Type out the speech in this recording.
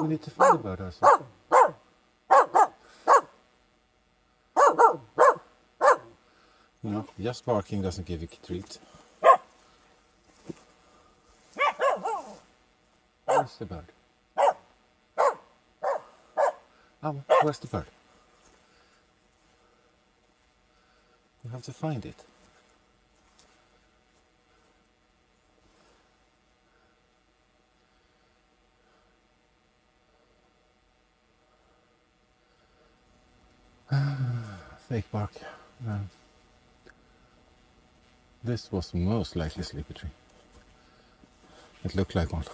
We need to find bird ourselves. No, just barking doesn't give you a treat. Where's the bird? Ah, oh, where's the bird? You have to find it. Fake bark. Um, this was most likely a sleepy tree. It looked like one.